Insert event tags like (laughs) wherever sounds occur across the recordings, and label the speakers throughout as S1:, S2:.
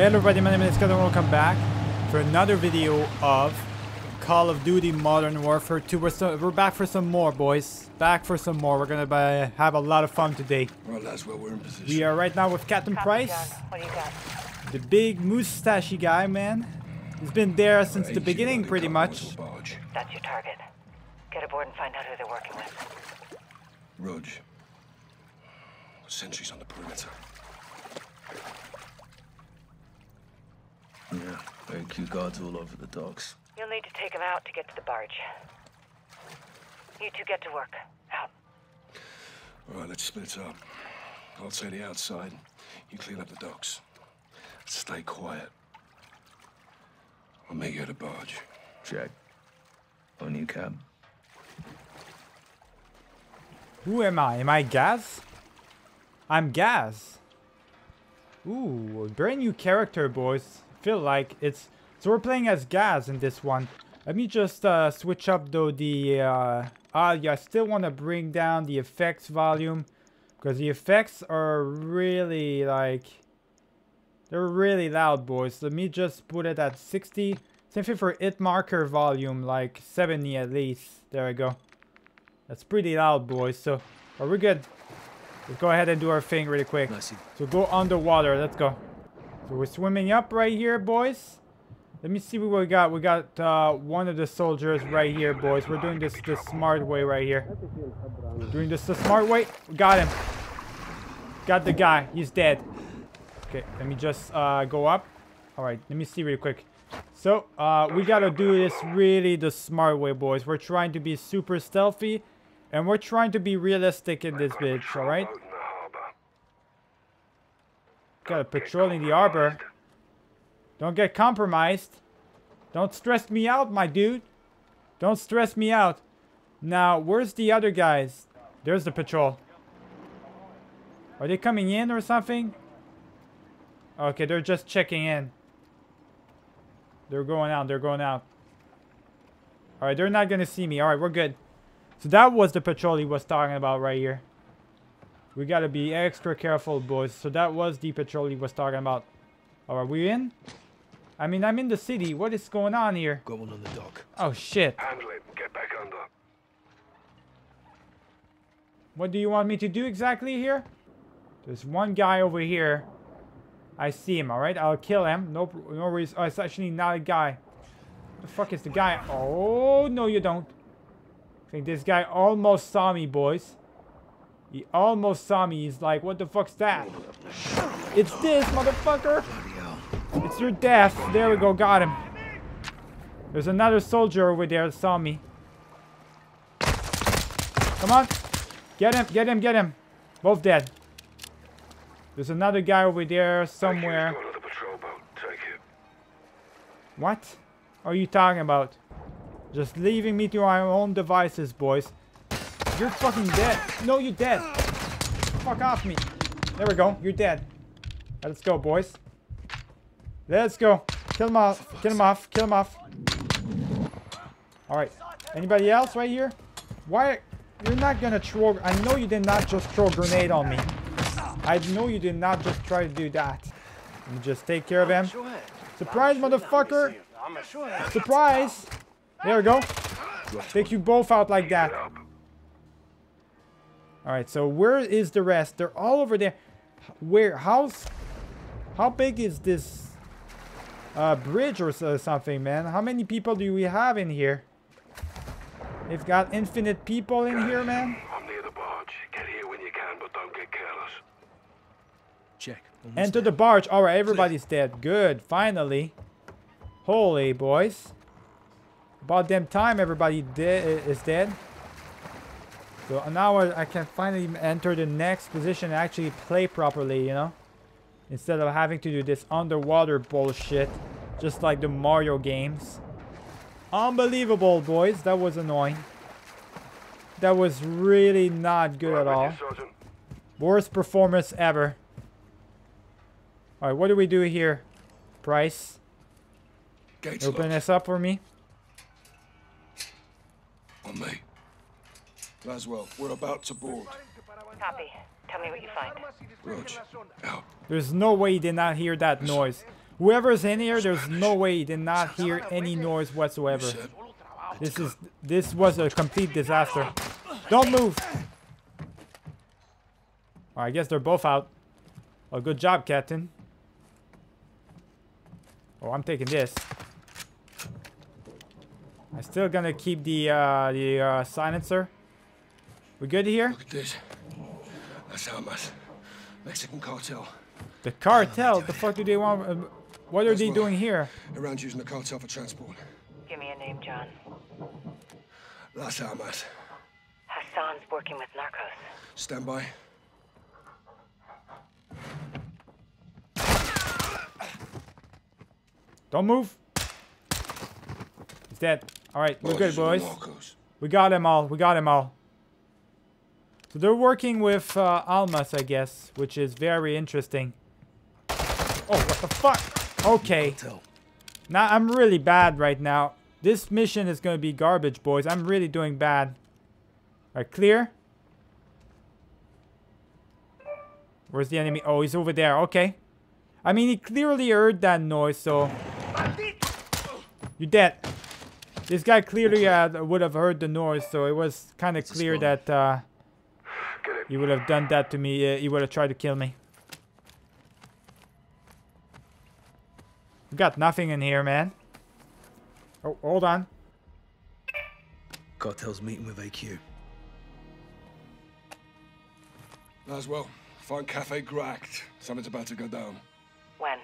S1: Hey everybody, my name is Kevin. Welcome back for another video of Call of Duty Modern Warfare 2. We're, so, we're back for some more, boys. Back for some more. We're gonna buy, have a lot of fun today.
S2: Right, that's where we're in position.
S1: We are right now with Captain
S3: Copy,
S1: Price,
S3: John. What do you got?
S1: the big moustachy guy, man. He's been there since the beginning, pretty much.
S3: That's your target. Get aboard and find out who they're working with.
S2: Rog. Sentries on the perimeter.
S4: Yeah, AQ guards all over the docks.
S3: You'll need to take them out to get to the barge. You two get to work. Out.
S2: All right, let's split up. I'll say the outside. You clean up the docks. Stay quiet. I'll meet you at the barge.
S4: Check. On you, Cab.
S1: Who am I? Am I Gaz? I'm Gaz. Ooh, brand new character, boys. Feel like it's... So we're playing as Gaz in this one. Let me just uh, switch up though the... Uh, ah, yeah, I still want to bring down the effects volume. Because the effects are really like... They're really loud, boys. Let me just put it at 60. Same thing for it marker volume, like 70 at least. There we go. That's pretty loud, boys. So, are we good? Let's go ahead and do our thing really quick. So go underwater. Let's go. So we're swimming up right here, boys. Let me see what we got. We got uh, one of the soldiers right here, boys. We're doing this the smart way right here. Doing this the smart way. We got him. Got the guy. He's dead. Okay, let me just uh, go up. All right, let me see real quick. So, uh, we gotta do this really the smart way, boys. We're trying to be super stealthy, and we're trying to be realistic in this bitch, alright? Got a patrol in the arbor. Don't get compromised. Don't stress me out, my dude. Don't stress me out. Now, where's the other guys? There's the patrol. Are they coming in or something? Okay, they're just checking in. They're going out. They're going out. Alright, they're not going to see me. Alright, we're good. So that was the patrol he was talking about right here. We got to be extra careful, boys. So that was the patrol he was talking about. Oh, are we in? I mean, I'm in the city. What is going on here?
S4: Got one on the dock.
S1: Oh, shit.
S2: Handle it. Get back under.
S1: What do you want me to do exactly here? There's one guy over here. I see him, alright? I'll kill him. No, no reason. Oh, it's actually not a guy. The fuck is the guy? Oh, no you don't. I think this guy almost saw me, boys. He almost saw me. He's like, what the fuck's that? It's this, motherfucker. It's your death. There we go. Got him. There's another soldier over there that saw me. Come on. Get him. Get him. Get him. Both dead. There's another guy over there somewhere.
S2: Go to the patrol boat. Take it.
S1: What are you talking about? Just leaving me to my own devices, boys. You're fucking dead. No, you're dead. Fuck off me. There we go. You're dead. Let's go, boys. Let's go. Kill him off. Kill him off. Kill him off. Alright. Anybody else right here? Why? You're not gonna throw... I know you did not just throw a grenade on me. I know you did not just try to do that. Let me just take care of him. Surprise, motherfucker! Surprise! There we go. Take you both out like that. Alright, so where is the rest? They're all over there. Where? How's... How big is this uh, bridge or so, something, man? How many people do we have in here? They've got infinite people in here, man.
S2: I'm near the barge. Get here when you can, but don't get careless.
S4: Check.
S1: Enter
S4: there.
S1: the barge. Alright, everybody's dead. Good, finally. Holy boys. About damn time everybody de is dead. So now I I can finally enter the next position and actually play properly, you know? Instead of having to do this underwater bullshit. Just like the Mario games. Unbelievable, boys. That was annoying. That was really not good at all. Worst performance ever. Alright, what do we do here? Price,
S2: Gates
S1: open
S2: locked.
S1: this up for me.
S2: On me. Laswell, we're about to board.
S3: Copy. Tell me what you find.
S2: Rog, out.
S1: There's no way he did not hear that noise. Whoever's in here, there's no way he did not hear any noise whatsoever. This is this was a complete disaster. Don't move. Oh, I guess they're both out. Oh, good job, Captain. Oh, I'm taking this. I'm still gonna keep the uh, the uh, silencer. We good here?
S2: Look at this. Las Almas. Mexican cartel.
S1: The cartel. The fuck do they want? Uh, what are
S2: That's
S1: they doing here?
S2: Around using the cartel for transport.
S3: Give me a name, John.
S2: Las Almas.
S3: Hassan's working with Narcos.
S2: Stand by.
S1: Don't move. He's dead. All right, we're good, boys.
S2: of the Narcos.
S1: We got them all. We got them all. So they're working with uh, Almas, I guess, which is very interesting. Oh, what the fuck? Okay. Now I'm really bad right now. This mission is going to be garbage, boys. I'm really doing bad. All right, clear. Where's the enemy? Oh, he's over there. Okay. I mean, he clearly heard that noise, so... You're dead. This guy clearly uh, would have heard the noise, so it was kind of clear that uh,
S2: Get it.
S1: he would have done that to me. Uh, he would have tried to kill me. We got nothing in here, man. Oh, hold on.
S4: Cartel's meeting with AQ.
S2: As well. find Cafe Gracht. Something's about to go down.
S3: When?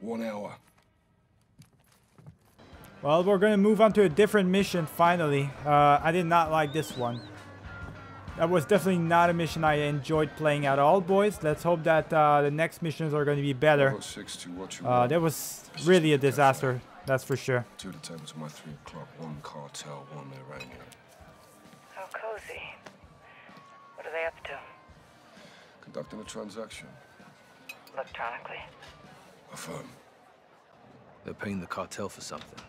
S2: One hour.
S1: Well, we're gonna move on to a different mission finally. Uh, I did not like this one. That was definitely not a mission I enjoyed playing at all, boys. Let's hope that uh, the next missions are going to be better.
S2: Bravo six to what you
S1: Uh, that was really a disaster, that's for sure.
S2: Two to table to my three o'clock. One cartel, one Iranian.
S3: How cozy. What are they up to?
S2: Conducting a transaction.
S3: Electronically.
S2: Affirm.
S4: They're paying the cartel for something.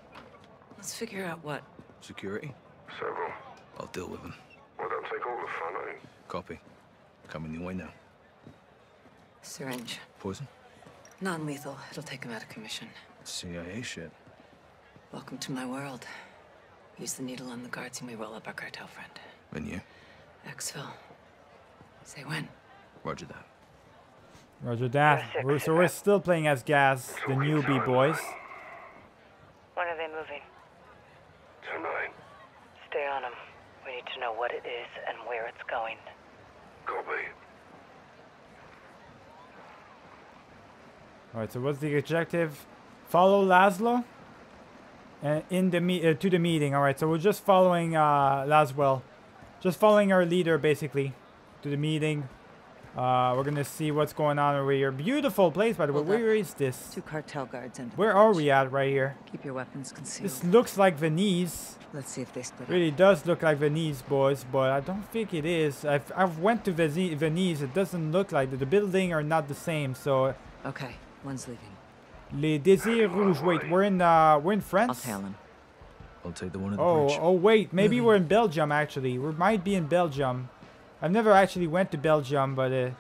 S5: Let's figure out what.
S4: Security?
S6: Several.
S4: I'll deal with them.
S6: Well, don't take all the fun, eh?
S4: Copy. Coming your way now.
S5: Syringe.
S4: Poison?
S5: Non lethal. It'll take him out of commission.
S4: CIA shit.
S5: Welcome to my world. Use the needle on the guards and we roll up our cartel friend.
S4: And you?
S5: Exfil. Say when.
S4: Roger that.
S1: Roger that. We're, so we're still playing as Gaz, the newbie boys.
S3: When are they moving?
S6: Tonight.
S3: Stay on them. We need to know what it is and where it's going.
S6: Copy.
S1: Alright, so what's the objective? Follow Laswell? And in the me uh, to the meeting. Alright, so we're just following uh, Laswell. Just following our leader, basically, to the meeting. Uh, we're gonna see what's going on over here. Beautiful place, by the way.
S5: Hold up.
S1: Where is this?
S5: Two cartel guards and.
S1: Where are we at right here?
S5: Keep your weapons concealed.
S1: This looks like Venice.
S5: Let's see if they split
S1: Really does look like Venice, boys, but I don't think it is. I've, I've went to Venice. It doesn't look like it. The building are not the same. So.
S5: Okay, one's leaving.
S1: Les Désirs Rouges. Wait, we're in uh, we're in France.
S5: I'll tail him.
S4: I'll take the one at the
S1: Oh,
S4: bridge.
S1: oh wait, maybe we're in Belgium actually. We might be in Belgium. I've never actually went to Belgium, but it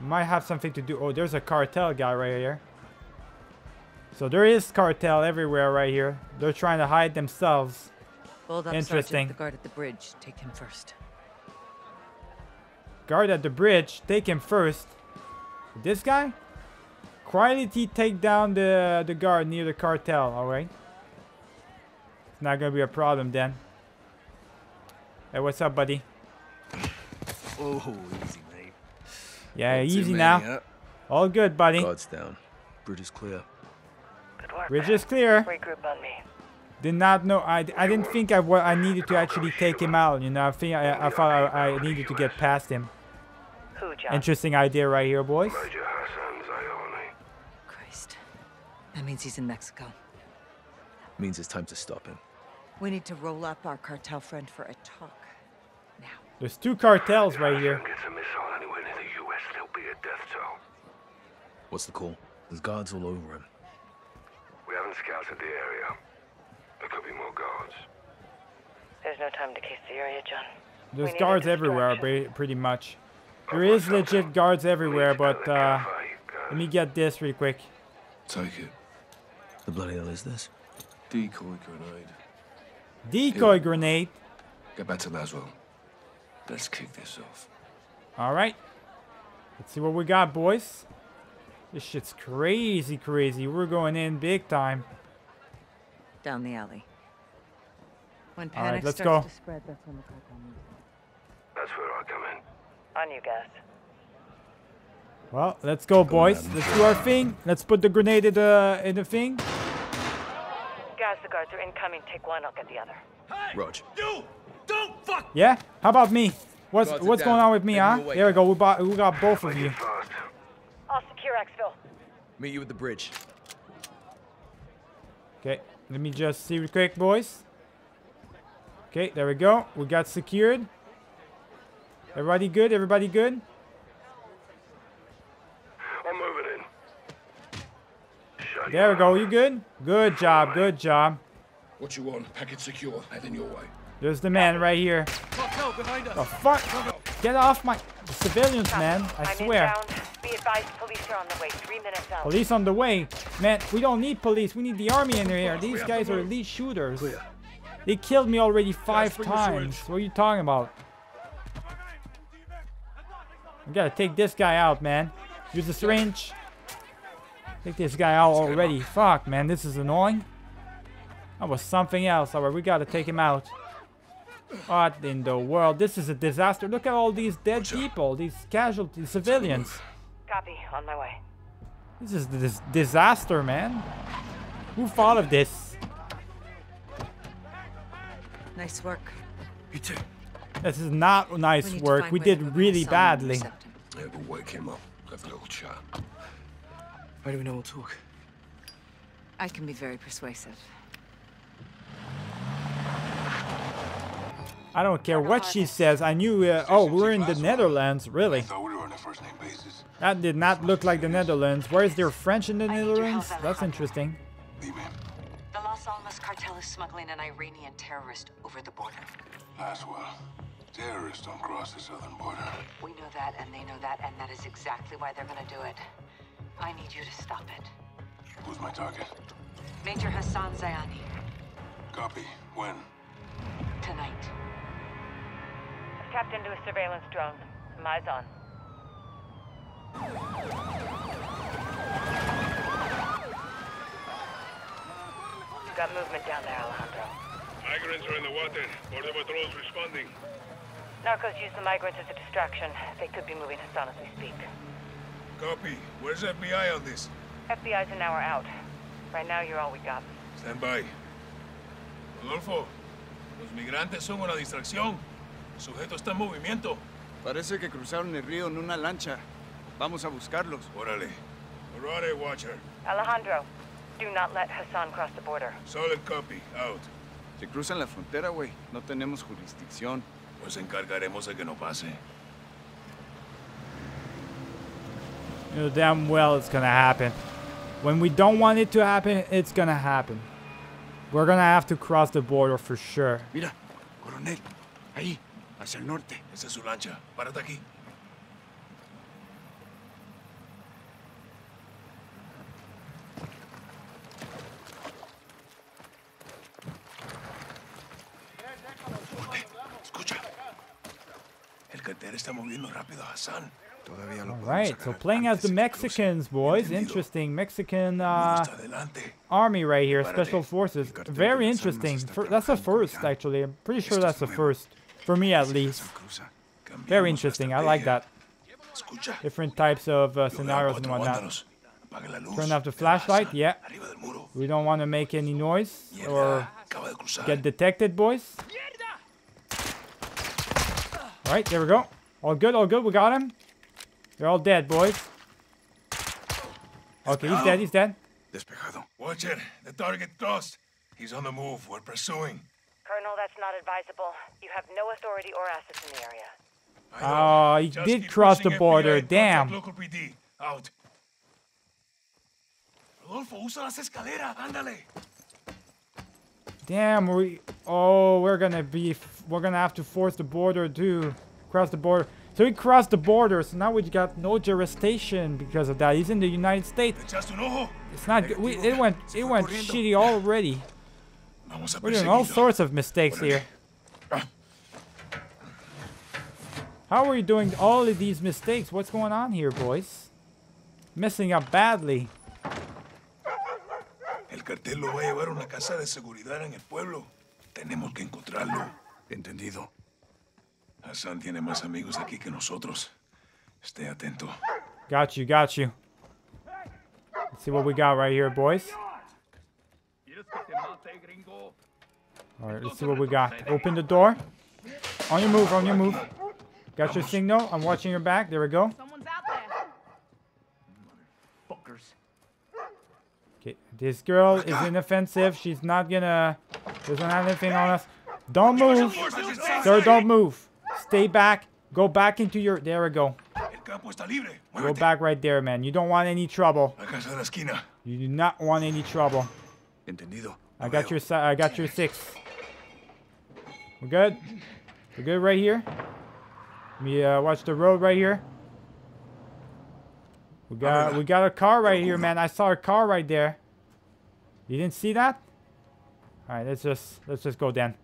S1: might have something to do. Oh, there's a cartel guy right here. So there is cartel everywhere right here. They're trying to hide themselves.
S5: Hold up,
S1: Interesting.
S5: Sergeant. The guard at the bridge. Take him first.
S1: Guard at the bridge, take him first. This guy? Quietly take down the the guard near the cartel, alright? It's not gonna be a problem then. Hey, what's up, buddy?
S4: Oh, easy, mate.
S1: Yeah,
S4: Not
S1: easy now.
S4: huh?
S1: All good, buddy.
S4: Guards down. Bridge is clear.
S3: Good work.
S1: Bridge is clear.
S3: Regroup on me.
S1: Did not know. I, I didn't think I, wa- I needed to actually take him out. You know, I think I, I thought I, I needed to get past him.
S3: Who, John?
S1: Interesting idea right here, boys.
S6: Major Hassan Zyani.
S5: Christ. That means he's in Mexico.
S4: Means it's time to stop him.
S5: We need to roll up our cartel friend for a talk. Now.
S1: There's two cartels right here.
S6: Gets a missile anywhere near the U.S., there'll be a death toll.
S4: What's the call? There's guards all over him.
S6: We haven't scouted the area. There could be more guards.
S3: There's no time to case the area, John.
S1: There's
S3: We
S1: guards everywhere,
S3: distraction.
S1: ba- pretty much. There is legit guards everywhere, but uh, let me get this real quick.
S2: Take it.
S4: The bloody hell is this?
S2: Decoy grenade.
S1: Decoy grenade.
S2: Get back to Laswell. Let's kick this off.
S1: All right. Let's see what we got, boys. This shit's crazy, crazy. We're going in big time.
S5: Down the alley. When
S1: All right,
S5: panic
S1: let's
S5: starts
S1: go.
S5: to spread, that's when the cartel moves.
S6: That's where I come in.
S3: On you, guys.
S1: Well, let's go, boys. Let's do our thing. Let's put the grenade in the in the thing.
S3: Guys, the guards are incoming. Take one, I'll get the other.
S4: Rog.
S1: Yeah. How about me? What's
S4: Guards
S1: what's going
S4: down.
S1: on with me,
S4: Heading
S1: huh?
S4: your.
S1: There we go. We bought we got both of you.
S6: Fast.
S3: I'll secure Exfil.
S4: Meet you at the bridge.
S1: Okay. Let me just see real quick, boys. Okay, there we go. We got secured. Everybody good? Everybody good?
S6: I'm moving in. Shut
S1: There we go. You good? Good job. Good job.
S2: What you want? Packet secure. Heading your way.
S1: There's the man right here. The fuck? Get off my the civilians, man. I
S3: I'm
S1: swear.
S3: advised, police on the way. Three minutes out.
S1: Police on the way. Man, we don't need police. We need the army in here. These guys are elite shooters. They killed me already five times. What are you talking about? We gotta take this guy out, man. Use the syringe. Take this guy out already. Fuck, man. This is annoying. That was something else. Alright, we gotta take him out. What in the world? This is a disaster. Look at all these dead people. These casualties, civilians.
S3: Copy. On my way.
S1: This is this disaster, man. Who thought of this?
S5: Nice work.
S4: You too.
S1: This is not nice
S5: need to
S1: work. We did really badly.
S5: intercept.
S2: Yeah, we'll wake him up. Have a little chat.
S4: How do we know we'll talk?
S5: I can be very persuasive.
S1: I don't care what she says. I knew. Uh, oh, we're in the Netherlands, really?
S6: Thought we were on a first name basis.
S1: That did not look like the Netherlands. Where is there French in the
S3: I need your
S1: Netherlands? That's interesting.
S3: The Las Almas cartel is smuggling an Iranian terrorist over the border.
S6: Laswell. Terrorists don't cross the southern border.
S3: We know that, and they know that, and that is exactly why they're gonna do it. I need you to stop it.
S6: Who's my target?
S3: Major Hassan Zyani,
S6: Copy. When?
S3: tonight. Tapped into a surveillance drone. Eyes on. Got movement down there, Alejandro.
S6: Migrants are in the water. Border patrol's responding.
S3: Narcos use the migrants as a distraction. They could be moving Hassan as we speak.
S6: Copy. Where's FBI on this?
S3: FBI's an hour out. Right now, you're all we got.
S6: Stand by. Rodolfo, los migrantes son una distracción. El sujeto está en movimiento.
S7: Parece que cruzaron el río en una lancha. Vamos a buscarlos.
S6: Órale. Alright, Watcher.
S3: Alejandro, do not let Hassan cross the border.
S6: Solid copy. Out.
S7: Si cruzan la frontera, güey, no tenemos jurisdicción.
S6: Nos encargaremos de que no pase.
S1: You know damn well it's gonna happen. When we don't want it to happen, it's gonna happen. We're gonna have to cross the border for sure.
S7: Mira, coronel. Ahí, hacia el norte.
S6: Esa es su lancha. Párate aquí. Ponte. Escucha. El cartel está moviendo rápido a Hassan.
S7: Todavía lo podemos
S1: so playing as the
S7: de que cruce.
S1: Mexicans, boys. Interesting. Mexican uh, army right here, special forces. Very
S7: de las armas
S1: interesting.
S7: está
S1: that's a
S7: trabajando con
S1: first, actually. I'm pretty sure that's
S7: es
S1: a first. For me, at least.
S7: acaso cruza.
S6: Cambiamos
S1: Very interesting. I like that. Different types of uh,
S6: Yo veo a
S1: scenarios and whatnot.
S6: vándalos. Apague.
S1: Turn off the flashlight, yeah.
S6: Arriba del muro.
S1: We don't want to make any noise or
S6: Mierda. Acaba de cruzar.
S1: get detected, boys. All right, there we go. All good, all good. We got him. They're all dead, boys. Okay, he's dead. He's dead.
S7: Despejado.
S6: it. the target crossed. He's on the move. We're pursuing.
S3: Colonel, that's not advisable. You have no authority or assets in the area.
S6: I know.
S1: Ah, oh, he
S6: Just
S1: did cross
S6: pushing
S1: the
S6: FBI
S1: border.
S6: and contact
S1: Damn.
S6: Local PD. Out. Rodolfo, usa las escaleras. Ándale.
S1: Damn, we. Oh, we're gonna be. We're gonna have to force the border to cross the border. So he crossed the border, so now we got no jurisdiction because of that. He's in the United States.
S6: ¿Echaste un?
S1: It's not good. We, it went it went shitty already.
S6: Vamos a
S1: We're doing all sorts of mistakes here. How are you doing all of these mistakes? What's going on here, boys? Messing up badly.
S6: El cartel lo va a llevar a una casa de seguridad en el pueblo. Tenemos que encontrarlo.
S2: Entendido.
S6: Hassan tiene más amigos aquí que nosotros. Esté atento.
S1: Got you, got you. Let's see what we got right here, boys. Alright, let's see what we got. Open the door. On your move, on your move. Got your signal. I'm watching your back. There we go.
S8: Someone's.
S1: Okay, this girl is inoffensive. She's not gonna. Doesn't have anything on us. Don't move, sir. Don't move. Stay back. Go back into your. There we go.
S6: El campo está libre.
S1: Go back right there, man. You don't want any trouble.
S6: La casa de la esquina.
S1: You do not want any trouble.
S2: Entendido.
S1: I got your. I got your six. We're good. We're good right here. Let me uh, watch the road right here. We got we got a car right here, man. I saw a car right there. You didn't see that? All right, let's just let's just go then.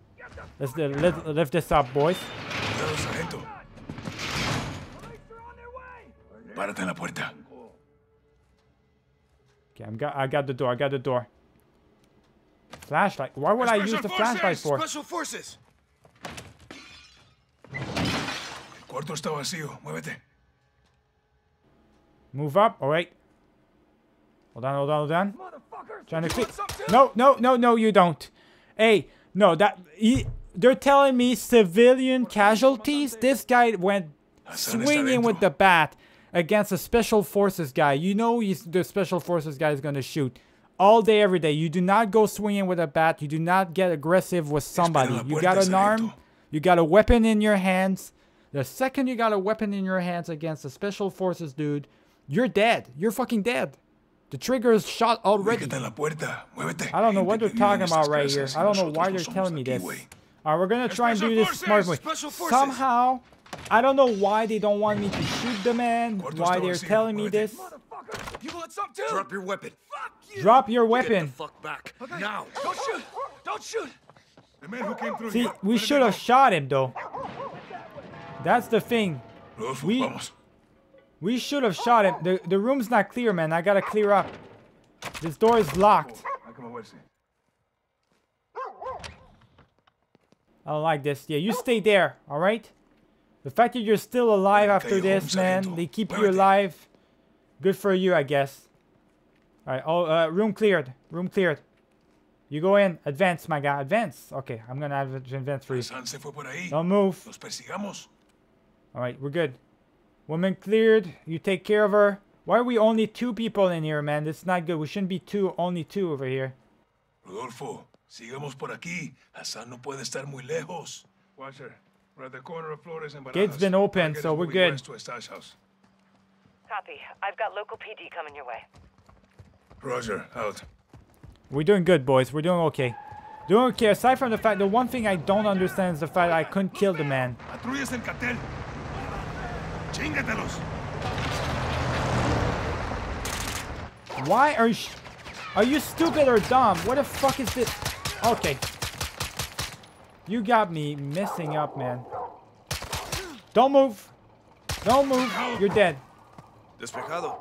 S1: Let's li- lift, lift this up, boys.
S6: Párate en la puerta.
S1: Okay, I'm got I got the door. I got the door. Flashlight. Why would I use the flashlight for?
S7: Special forces!
S6: El cuarto está vacío. Muévete.
S1: Move up. Oh, All right. Hold on, hold on, hold on. Trying to see. No, no, no, no, you don't. Hey, no, that he, they're telling me civilian casualties. This guy went swinging with the bat against a special forces guy. You know he's the special forces guy is gonna shoot all day, every day. You do not go swinging with a bat. You do not get aggressive with somebody. You got an arm. You got a weapon in your hands. The second you got a weapon in your hands against a special forces dude, you're dead. You're fucking dead. The trigger is shot already.
S6: Ubícate en la puerta. Muévete.
S1: I don't know what they're
S6: que vive en
S1: talking about right here. I don't know why they're telling me this. Alright, we're gonna try and do this smart way.
S7: forces! Special forces!
S1: Somehow, I don't know why they don't want me to shoot the man.
S6: Cuarto
S1: Why they're telling me this.
S7: You want some too?
S4: Drop your weapon.
S1: Drop your
S4: Get
S1: weapon.
S4: the fuck back. Now.
S7: Don't shoot! Don't shoot!
S6: The man who came through
S1: See,
S6: here.
S1: we should have shot him though. That's the thing.
S6: Rodolfo,
S1: we-
S6: vamos.
S1: We should have shot him. The the room's not clear, man. I gotta clear up. This door is locked.
S6: Hay que moverse.
S1: I don't like this. Yeah, you stay there, alright? The fact that you're still alive
S6: Oiga,
S1: after this, man, they keep you alive. Good for you, I guess. Alright, oh, uh, room cleared. Room cleared. You go in. Advance, my guy. Advance. Okay, I'm gonna adv- advance for you.
S6: Hassan se fue por ahí.
S1: Don't move. Alright, we're good. Woman cleared. You take care of her. Why are we only two people in here, man? This is not good. We shouldn't be two, only two over here.
S6: Rodolfo, sigamos por aquí. Hassan no puede estar muy lejos. Watcher, we're at the corner of Flores and Barajas.
S1: Gate's been open, so we're good.
S6: west to Estash House.
S3: Copy. I've got local PD coming your way.
S6: Roger, out.
S1: We're doing good, boys. We're doing okay. Doing okay. Aside from the fact, the one thing I don't understand is the fact I couldn't kill the man.
S6: Patrullas del cartel. Chingatelos.
S1: Why are you... Are you stupid or dumb? What the fuck is this? Okay. You got me messing up, man. Don't move. Don't move. You're dead.
S7: Despejado.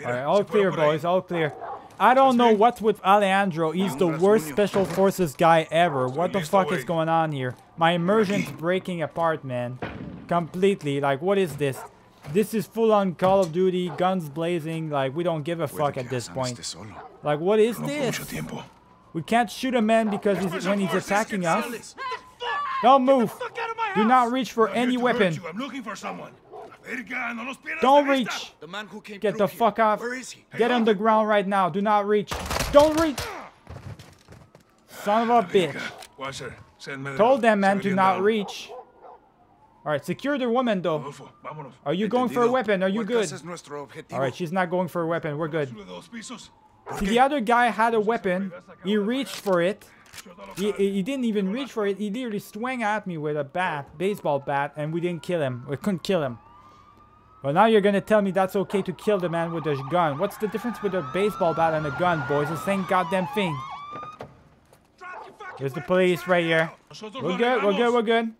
S1: Alright, all clear, boys. All clear. I don't know what's with Alejandro. He's the worst special forces guy ever. What the fuck is going on here? My immersion's breaking apart, man. Completely. Like, what is this? This is full on Call of Duty, guns blazing. Like, we don't give a fuck at this point. Like, what is this?
S6: Mucho tiempo.
S1: We can't shoot a man because he's, when he's attacking us. Don't move.
S6: Fuck out of my
S1: Do not reach for
S6: I'm
S1: any weapon.
S6: I'm looking for someone. Verga, no los pierdas
S1: Don't reach.
S4: The man who came
S1: Get the fuck off.
S4: Where is he?
S1: Get on the ground right now. Do not reach. Don't reach. Son of a bitch.
S6: Verga. Watcher, send me the
S1: Told them, man, do
S6: civilian
S1: not reach. Alright, secure the woman, though. Are you going for a weapon? Are you good?
S7: casa es nuestro objetivo?
S1: Alright, she's not going for a weapon. We're good.
S6: Sube dos.
S1: See, the other guy had a weapon. He reached for it. He, he didn't even reach for it. He literally swung at me with a bat, baseball bat, and we didn't kill him. We couldn't kill him. Well, now you're gonna tell me that's okay to kill the man with a gun. What's the difference with a baseball bat and a gun, boys? The same goddamn thing. There's the police right here. We're good, we're good, we're good.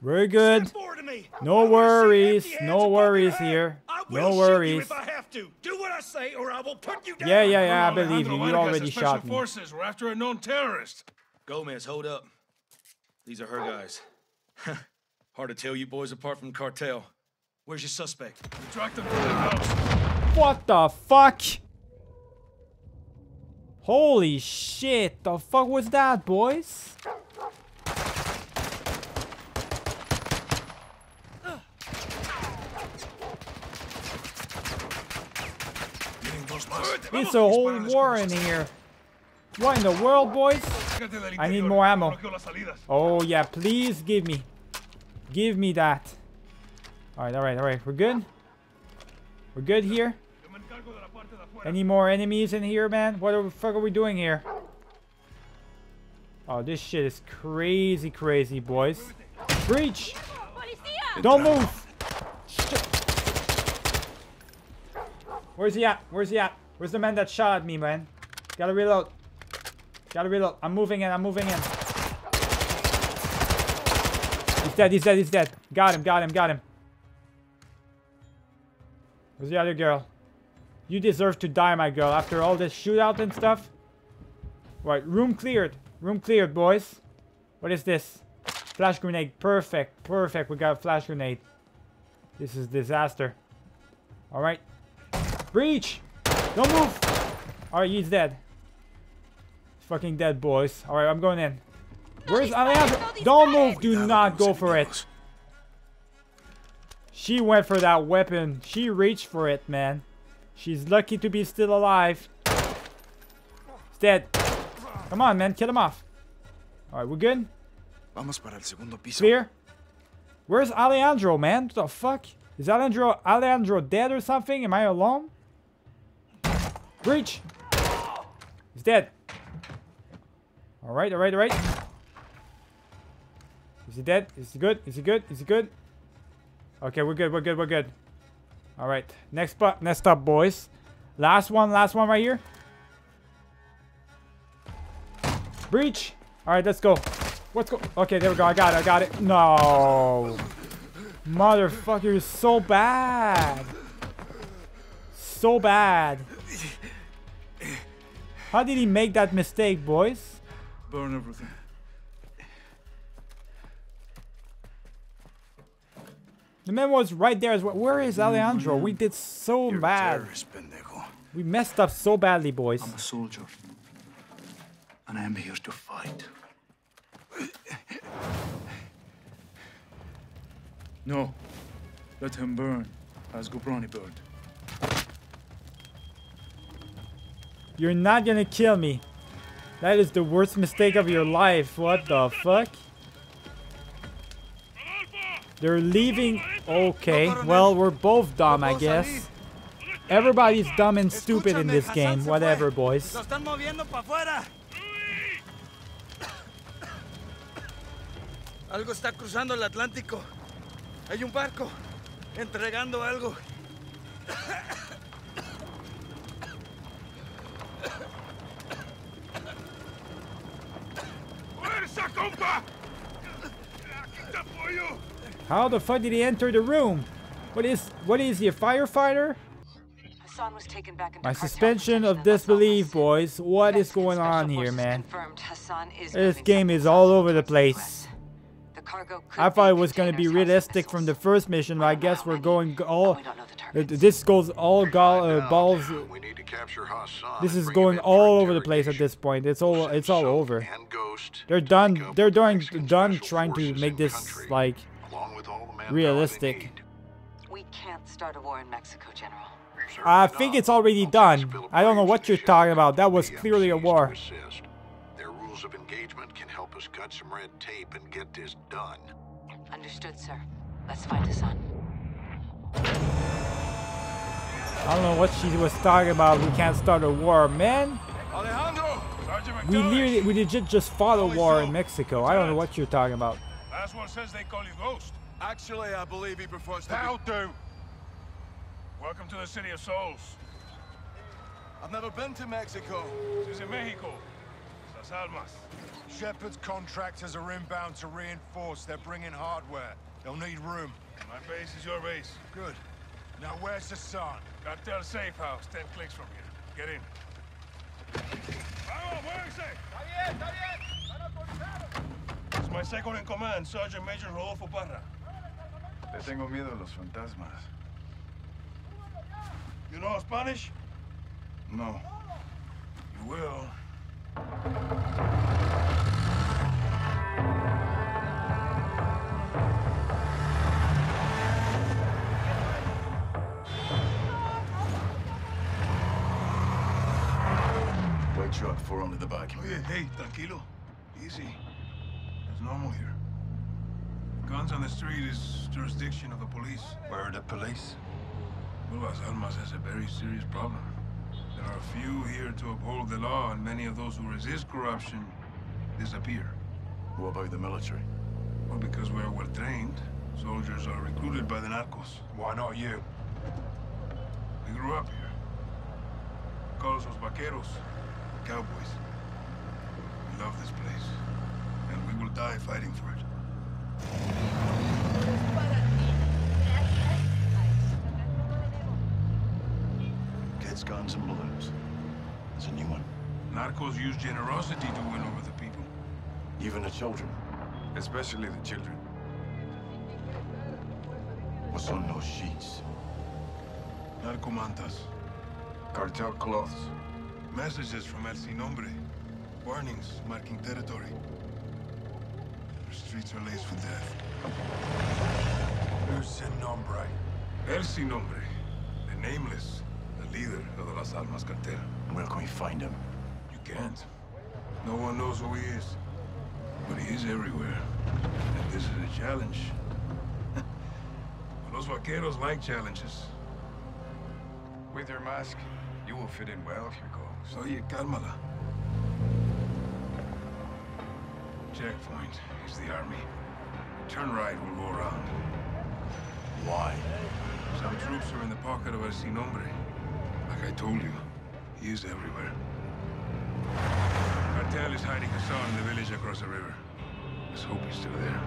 S1: We're good.
S8: To.
S1: No
S8: I wanna see
S1: worries, no worries here.
S8: I
S1: No
S8: will shoot you
S1: worries.
S8: if I have to. Do what I say, or I will put you down.
S1: Yeah, yeah, yeah, I believe you. You already shot me.
S6: Forces. We're after a known terrorist.
S4: Gomez, hold up. These are her guys. (laughs) Hard to tell you boys apart from cartel. Where's your suspect?
S6: We tracked them to the house.
S1: What the fuck? Holy shit, the fuck was that, boys? It's a whole war in here. What in the world, boys? I need more ammo. Oh yeah, please give me. Give me that. Alright, alright, alright. We're good? We're good here? Any more enemies in here, man? What the fuck are we doing here? Oh, this shit is crazy, crazy, boys. Breach! Don't move! Where's he at? Where's he at? Where's the man that shot at me, man? Gotta reload. Gotta reload. I'm moving in, I'm moving in. He's dead, he's dead, he's dead. Got him, got him, got him. Where's the other girl? You deserve to die, my girl, after all this shootout and stuff. Right, room cleared. Room cleared, boys. What is this? Flash grenade. Perfect, perfect. We got a flash grenade. This is disaster. Alright. Breach! Don't move! Alright, he's dead. He's fucking dead, boys. Alright, I'm going in. Where's Alejandro? Don't move! Do not go for it. She went for that weapon. She reached for it, man. She's lucky to be still alive. He's dead. Come on, man. Kill him off. Alright, we're good?
S7: Vamos para el segundo piso.
S1: Clear? Where's Alejandro, man? What the fuck? Is Alejandro Alejandro dead or something? Am I alone? Breach! He's dead. Alright, alright, alright. Is he dead? Is he good? Is he good? Is he good? Okay, we're good, we're good, we're good. Alright, next spot, next up, boys. Last one, last one right here. Breach! Alright, let's go. Let's go. Okay, there we go. I got it. I got it. No. Motherfucker, you're so bad. So bad. How did he make that mistake, boys?
S8: Burn everything.
S1: The man was right there as well. Where is mm-hmm. Alejandro? We did so
S7: You're
S1: bad. We messed up so badly, boys.
S8: I'm a soldier. And I am here to fight. No. Let him burn, as Ghorbrani burned.
S1: You're not gonna kill me. That is the worst mistake of your life. What the fuck? They're leaving. Okay, well, we're both dumb, I guess. Everybody's dumb and stupid in this game. Whatever, boys.
S7: Algo está cruzando el Atlántico. Hay un barco entregando algo.
S1: How the fuck did he enter the room? What is what is he a firefighter?
S3: Hassan was taken back into
S1: My suspension of disbelief, boys. What is going on here, man?
S3: confirmed Hassan is
S1: This game is all over the place.
S3: The cargo could
S1: I thought it was gonna be realistic from the first mission, but I guess we're going all.
S3: We don't know the targets.
S1: This goes all gall, uh, balls.
S9: We need to capture Hassan
S1: This is going
S9: him in for
S1: all over the place at this point. It's all it's all over.
S9: and Ghost
S1: They're done. They're doing done trying to make this
S9: country,
S1: like
S9: along with all the
S1: realistic.
S3: We can't start a war in Mexico, General.
S1: I think it's already done. I don't know what you're talking about. That was clearly a war.
S9: Their rules of engagement can help us cut some red tape and get this done.
S3: Understood, sir. Let's find Hassan.
S1: I don't know what she was talking about. We can't start a war, man.
S6: Alejandro! Sergeant
S1: We
S6: MacTavish.
S1: literally, we legit just fought a war in Mexico. I don't know what you're talking about.
S6: Laswell says they call you Ghost.
S7: Actually, I believe he prefers to
S6: That'll do. Welcome to the City of Souls.
S7: I've never been to Mexico.
S6: This is in Mexico. Las Almas.
S10: Shepard's contractors are inbound to reinforce. They're bringing hardware. They'll need room.
S6: My base is your base.
S10: Good. Now where's the sun?
S6: Cartel safe house, 10 clicks from here. Get in. Vamos, muévense! It's my second in command, Sergeant Major Rodolfo Parra.
S8: Le tengo miedo a los fantasmas.
S6: You know Spanish?
S8: No.
S6: You will.
S8: Truck, four under the back.
S6: Oye, hey, tranquilo. Easy. It's normal here. Guns on the street is jurisdiction of the police.
S8: Where are the police?
S6: Well, Las Almas has a very serious problem. There are few here to uphold the law, and many of those who resist corruption disappear.
S8: What about the military?
S6: Well, because we're well trained, soldiers are recruited by the narcos.
S10: Why not you?
S6: We grew up here. Call us los vaqueros, cowboys. We love this place, and we will die fighting for it.
S8: Kids, guns, and balloons. It's a new one.
S6: Narcos use generosity to win over the people.
S8: Even the children.
S6: Especially the children.
S8: What's on those sheets?
S6: Narcomantas.
S8: Cartel cloths.
S6: Messages from El Sin Nombre. Warnings marking territory. The streets are laced with death.
S10: Who's Sin Nombre?
S6: El Sin Nombre. The nameless. The leader of the Las Almas cartel.
S8: Where can we find him?
S6: You can't. No one knows who he is. But he is everywhere. And this is a challenge. (laughs) Los vaqueros like challenges.
S8: With your mask, you will fit in well if you go.
S6: Oye, cálmala. Checkpoint is the army. Turn right, we'll go around.
S8: Why?
S6: Some troops are in the pocket of El Sin Nombre. Like I told you, he is everywhere. Cartel is hiding Hassan in the village across the river. Let's hope he's still there.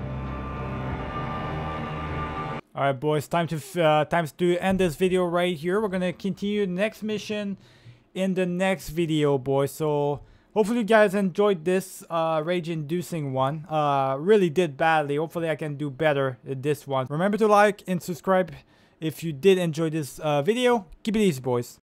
S1: All right, boys, time to f- uh, times to end this video right here. We're gonna continue next mission in the next video, boys. So hopefully you guys enjoyed this uh, rage-inducing one. Uh, really did badly. Hopefully I can do better this one. Remember to like and subscribe if you did enjoy this uh, video. Keep it easy, boys.